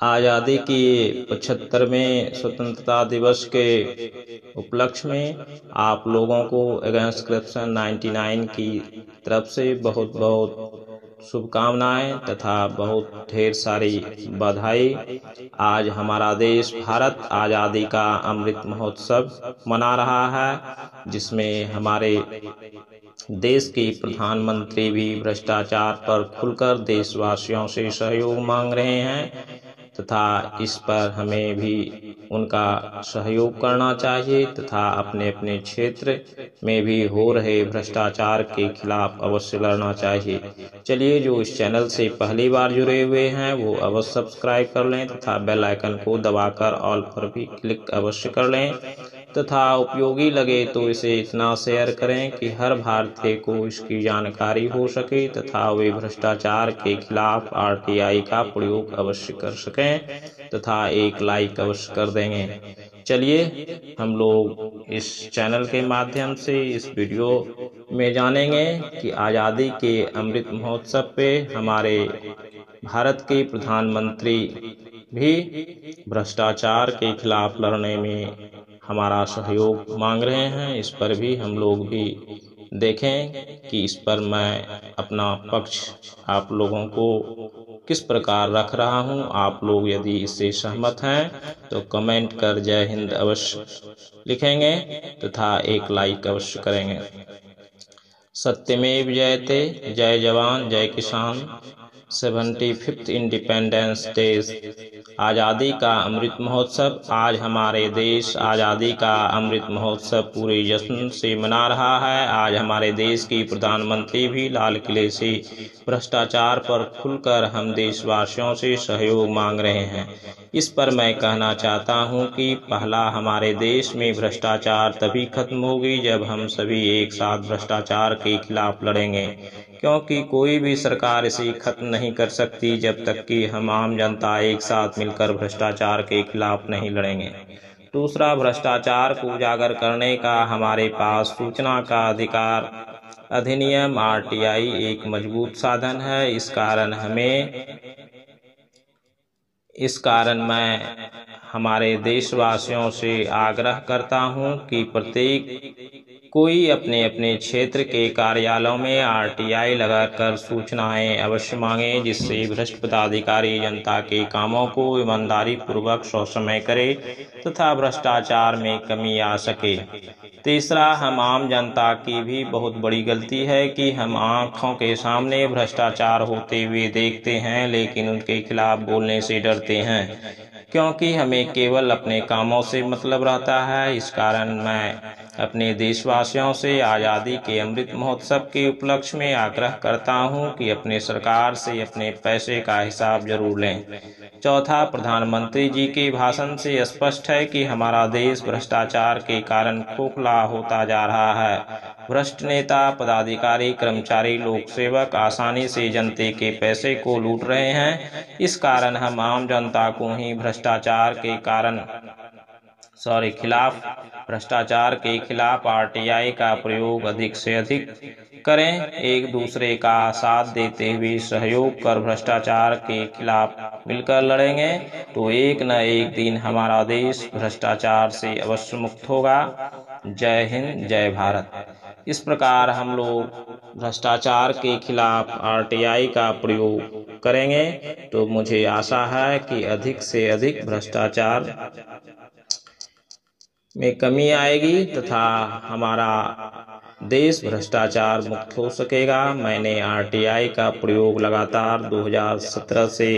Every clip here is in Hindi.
आज़ादी की पचहत्तरवें स्वतंत्रता दिवस के उपलक्ष्य में आप लोगों को अगेंस्ट करप्शन 99 की तरफ़ से बहुत बहुत शुभकामनाएँ तथा बहुत ढेर सारी बधाई। आज हमारा देश भारत आज़ादी का अमृत महोत्सव मना रहा है, जिसमें हमारे देश के प्रधानमंत्री भी भ्रष्टाचार पर खुलकर देशवासियों से सहयोग मांग रहे हैं। तथा इस पर हमें भी उनका सहयोग करना चाहिए तथा अपने अपने क्षेत्र में भी हो रहे भ्रष्टाचार के खिलाफ अवश्य लड़ना चाहिए। चलिए, जो इस चैनल से पहली बार जुड़े हुए हैं, वो अवश्य सब्सक्राइब कर लें तथा बेल आइकन को दबाकर ऑल पर भी क्लिक अवश्य कर लें। तथा उपयोगी लगे तो इसे इतना शेयर करें कि हर भारतीय को इसकी जानकारी हो सके तथा वे भ्रष्टाचार के खिलाफ आरटीआई का प्रयोग अवश्य कर सकें तथा एक लाइक अवश्य कर देंगे। चलिए, हम लोग इस चैनल के माध्यम से इस वीडियो में जानेंगे कि आज़ादी के अमृत महोत्सव पे हमारे भारत के प्रधानमंत्री भी भ्रष्टाचार के खिलाफ लड़ने में हमारा सहयोग मांग रहे हैं, इस पर भी हम लोग भी देखें कि इस पर मैं अपना पक्ष आप लोगों को किस प्रकार रख रहा हूँ। आप लोग यदि इससे सहमत हैं तो कमेंट कर जय हिंद अवश्य लिखेंगे तथा एक लाइक अवश्य करेंगे। सत्यमेव जयते, जय जवान, जय किसान। Seventy fifth independence day. आज़ादी का अमृत महोत्सव आज हमारे देश आज़ादी का अमृत महोत्सव पूरे जश्न से मना रहा है। आज हमारे देश की प्रधानमंत्री भी लाल किले से भ्रष्टाचार पर खुलकर हम देशवासियों से सहयोग मांग रहे हैं। इस पर मैं कहना चाहता हूँ कि पहला हमारे देश में भ्रष्टाचार तभी खत्म होगी जब हम सभी एक साथ भ्रष्टाचार के खिलाफ लड़ेंगे, क्योंकि कोई भी सरकार इसे खत्म नहीं कर सकती जब तक कि हम आम जनता एक साथ मिलकर भ्रष्टाचार के खिलाफ नहीं लड़ेंगे। दूसरा, भ्रष्टाचार को उजागर करने का हमारे पास सूचना का अधिकार, अधिनियम आरटीआई एक मज़बूत साधन है। इस कारण हमें इस कारण मैं हमारे देशवासियों से आग्रह करता हूँ कि प्रत्येक कोई अपने अपने क्षेत्र के कार्यालयों में आरटीआई लगाकर सूचनाएँ अवश्य मांगे, जिससे भ्रष्ट पदाधिकारी जनता के कामों को ईमानदारी पूर्वक सौसमय करे तथा भ्रष्टाचार में कमी आ सके। तीसरा, हम आम जनता की भी बहुत बड़ी गलती है कि हम आँखों के सामने भ्रष्टाचार होते हुए देखते हैं, लेकिन उनके खिलाफ बोलने से डरते हैं, क्योंकि हमें केवल अपने कामों से मतलब रहता है। इस कारण मैं अपने देशवासियों से आज़ादी के अमृत महोत्सव के उपलक्ष्य में आग्रह करता हूँ कि अपने सरकार से अपने पैसे का हिसाब ज़रूर लें। चौथा, प्रधानमंत्री जी के भाषण से स्पष्ट है कि हमारा देश भ्रष्टाचार के कारण खोखला होता जा रहा है। भ्रष्ट नेता, पदाधिकारी, कर्मचारी, लोक सेवक आसानी से जनता के पैसे को लूट रहे हैं। इस कारण हम आम जनता को ही भ्रष्टाचार के कारण, सॉरी, खिलाफ भ्रष्टाचार के खिलाफ आरटीआई का प्रयोग अधिक से अधिक करें। एक दूसरे का साथ देते हुए सहयोग कर भ्रष्टाचार के खिलाफ मिलकर लड़ेंगे तो एक न एक दिन हमारा देश भ्रष्टाचार से अवश्य मुक्त होगा। जय हिंद, जय भारत। इस प्रकार हम लोग भ्रष्टाचार के खिलाफ आरटीआई का प्रयोग करेंगे तो मुझे आशा है कि अधिक से अधिक भ्रष्टाचार में कमी आएगी तथा हमारा देश भ्रष्टाचार मुक्त हो सकेगा। मैंने आरटीआई का प्रयोग लगातार 2017 से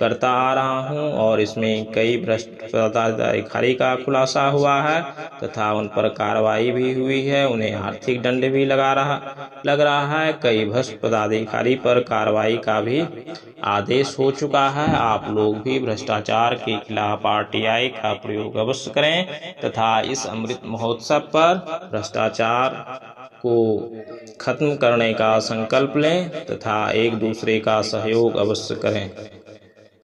करता आ रहा हूँ और इसमें कई भ्रष्ट अधिकारी का खुलासा हुआ है तथा उन पर कार्रवाई भी हुई है। उन्हें आर्थिक दंड भी लगा रहा, लग रहा है। कई भ्रष्ट पदाधिकारी पर कार्रवाई का भी आदेश हो चुका है। आप लोग भी भ्रष्टाचार के खिलाफ आरटीआई का प्रयोग अवश्य करें तथा इस अमृत महोत्सव पर भ्रष्टाचार को खत्म करने का संकल्प लें तथा एक दूसरे का सहयोग अवश्य करें।